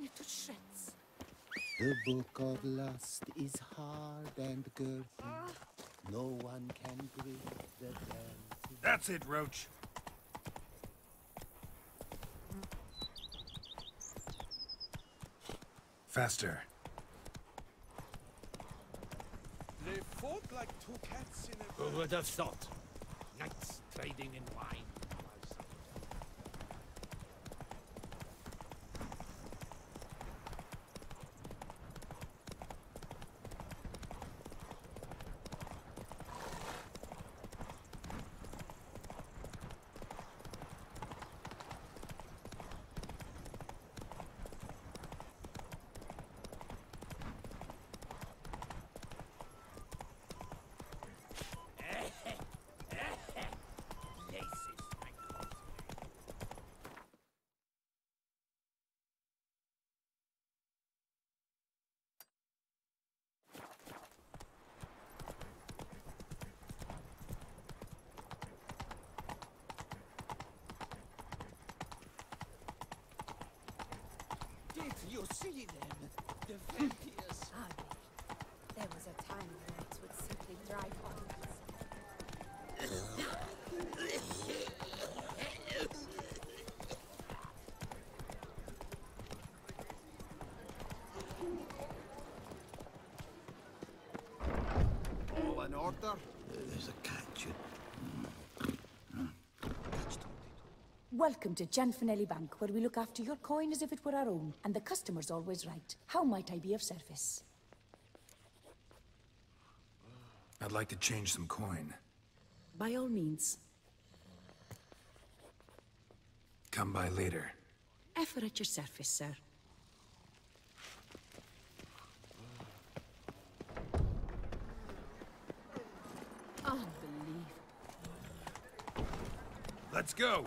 me to shreds. The book of lust is hard and girthy. No one can grip the damn. That's it, Roach. Faster. They fought like two cats in a... Who would have thought? Knights trading in wine. Places, my God. Did you see them? The vampires. Hardly. There was a time the rats would simply drive on us. All in order? There's a catch. Welcome to Cianfanelli Bank, where we look after your coin as if it were our own, and the customer's always right. How might I be of service? I'd like to change some coin. By all means. Come by later. Ever at your service, sir. Let's go.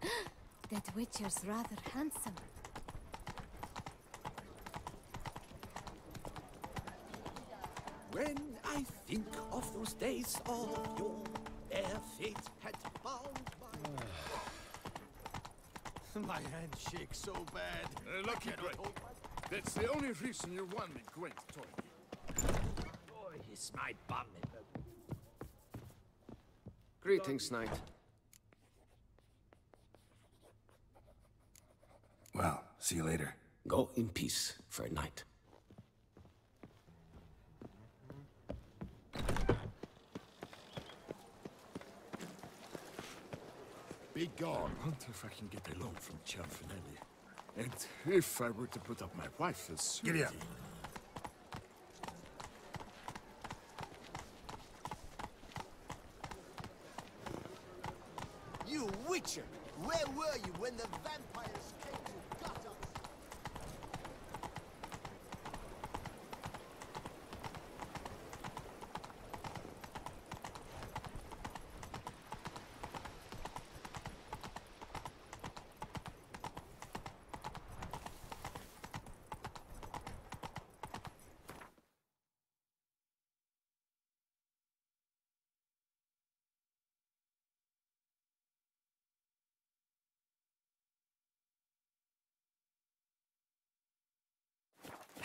That Witcher's rather handsome. When I think of those days of yore, ere fate had my... my hand shakes so bad. Uh, lucky break. That's the only reason you want me, Gwent, Torgy. Boy, he's my bum. Greetings, knight. Well, see you later. Go in peace for a night. Be gone. Wonder if I can get a loan from Cianfanelli. And if I were to put up my wife as Giddy You Witcher! Where were you when the vampires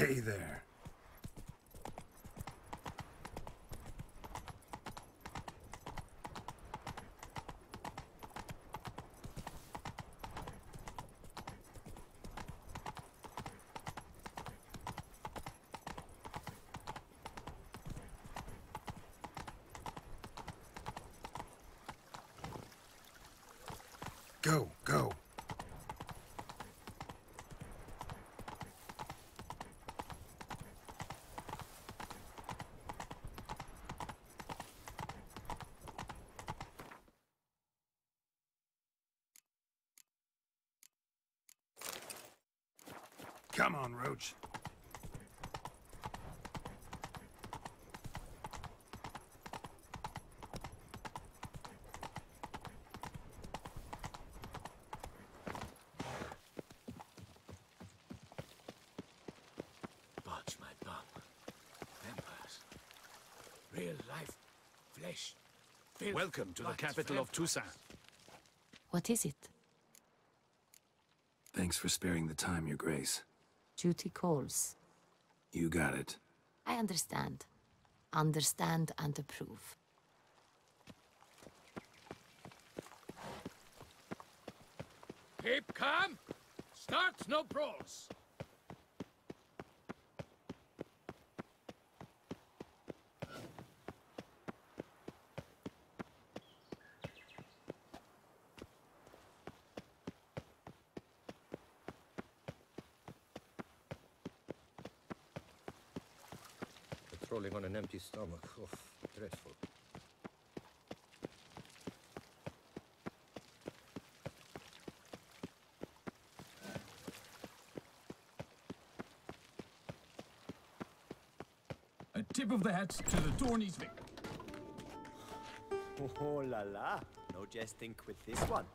Hey there. Go, go. Come on, Roach. Budge my bum. Pale life, flesh. Filth, Welcome to the capital of vampires. Toussaint. What is it? Thanks for sparing the time, Your Grace. Duty calls. You got it. I understand. Understand and approve. Keep calm. Start no brawls. Patrolling on an empty stomach. Oh, dreadful. A tip of the hat to the Dornies victim. Oh la la. No jesting with this one.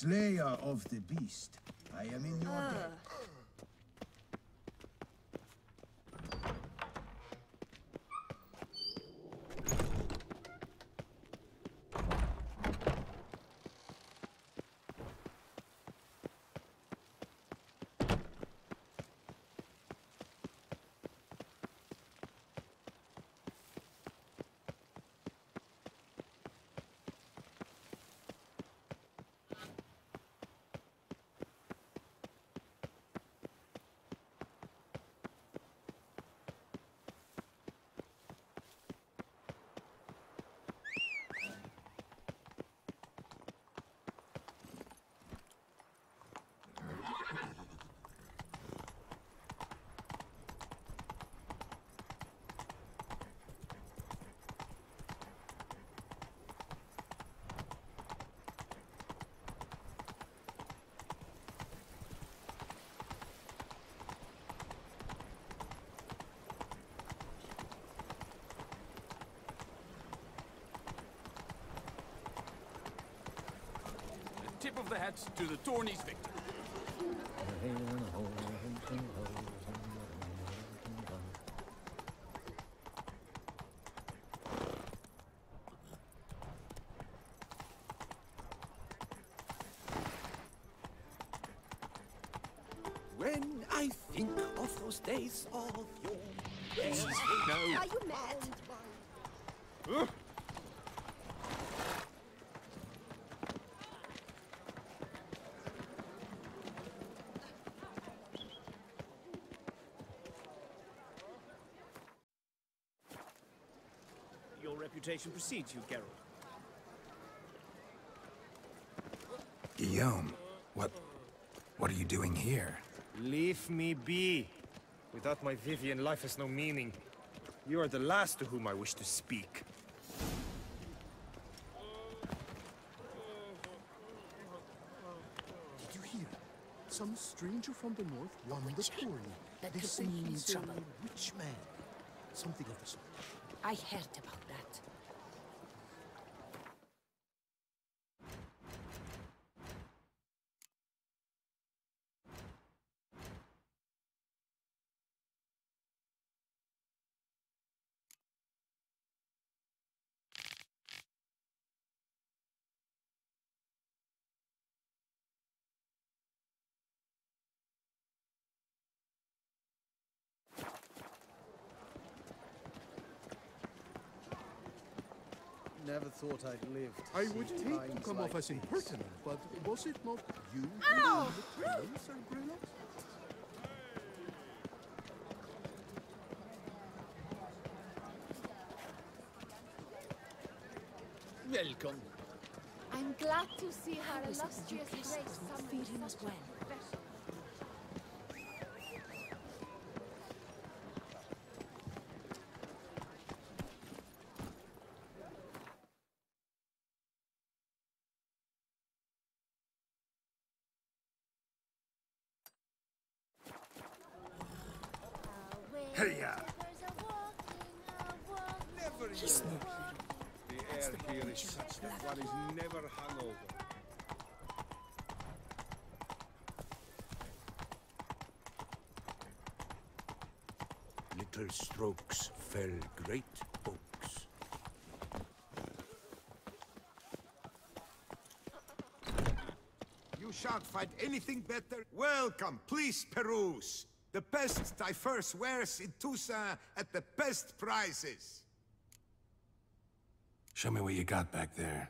Slayer of the beast, I am in your ah. debt. Tip of the hat to the tourney's victor. When I think of those days of your days, Are you mad? Your reputation precedes you, Geralt. Guillaume, what... what are you doing here? Leave me be. Without my Vivienne, life has no meaning. You are the last to whom I wish to speak. Did you hear? Some stranger from the north won the tourney. That They could say bring me in he's a rich man. Something of the sort. I heard about Never thought I'd live. to I see would take to times come like off as this. impertinent, but was it not you who Ow! named the town, Sir welcome. I'm glad to see her How is it that you illustrious guess grace was not summoned feeding us such a well? that one is never hungover. Little strokes fell great oaks. You shan't find anything better. Welcome, please peruse. The best diverse wares in Toussaint at the best prices. Show me what you got back there.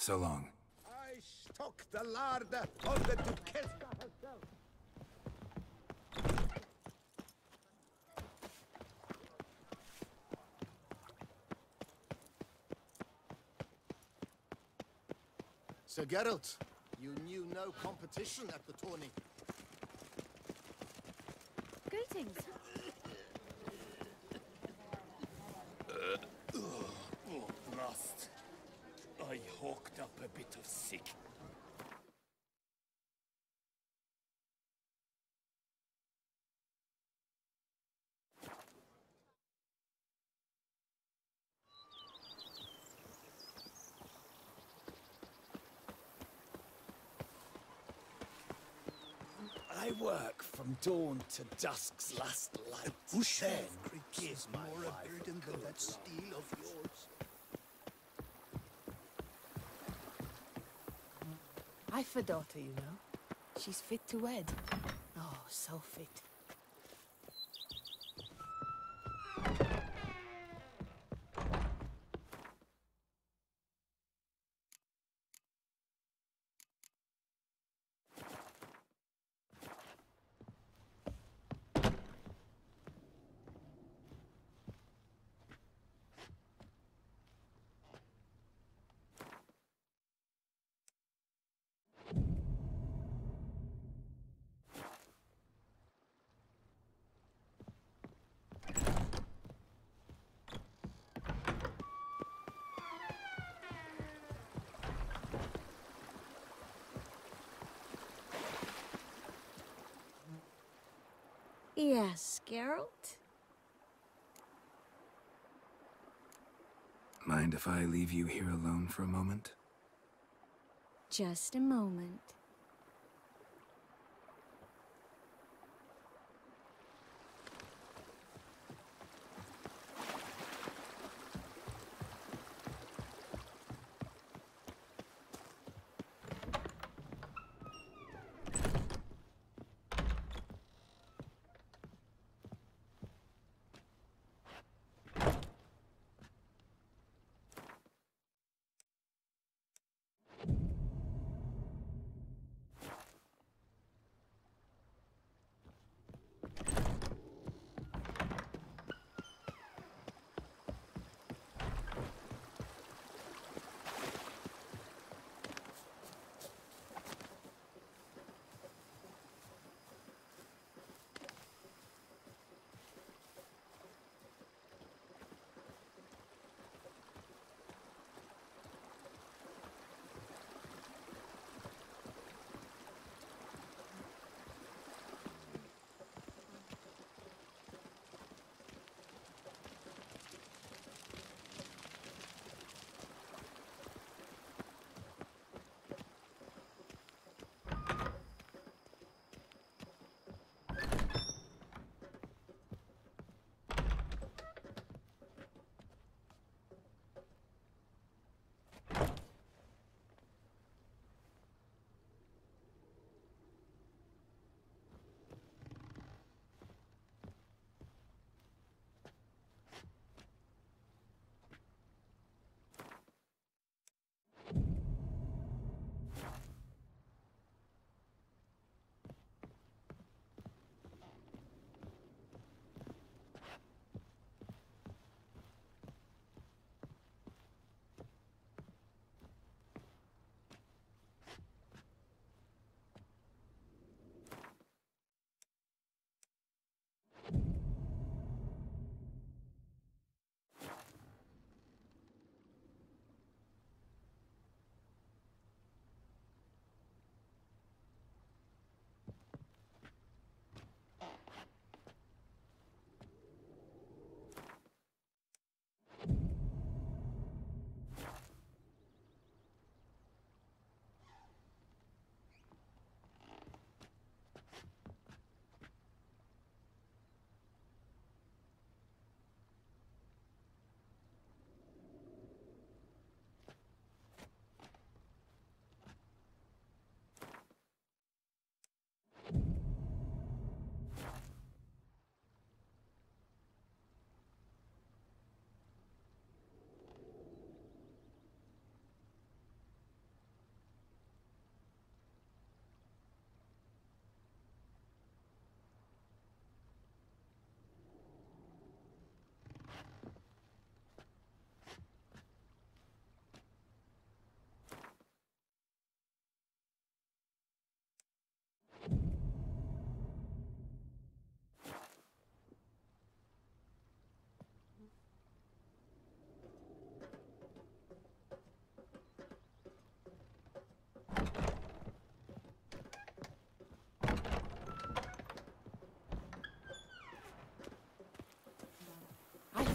So long. I stock the larder of the Duquesne herself. Sir Geralt, you knew no competition at the tourney. Greetings. Uh, oh, blast. I hawked up a bit of sick. I work from dawn to dusk's last light. Bush then is my more a burden than that steel of yours. I've a daughter, you know. She's fit to wed. Oh, so fit. Yes, Geralt? Mind if I leave you here alone for a moment? Just a moment.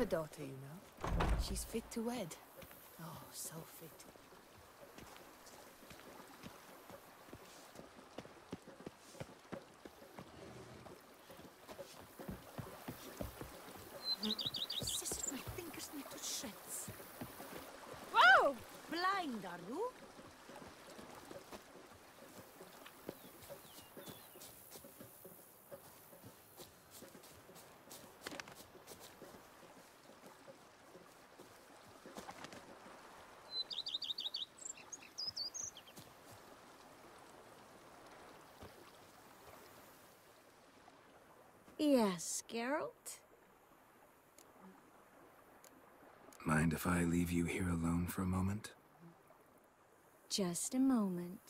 A daughter, you know. She's fit to wed. Oh, so fit. Sisters, my fingers need to shreds. Whoa! Blind, are you? Yes, Geralt? Mind if I leave you here alone for a moment? Just a moment.